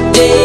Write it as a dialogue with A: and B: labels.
A: all.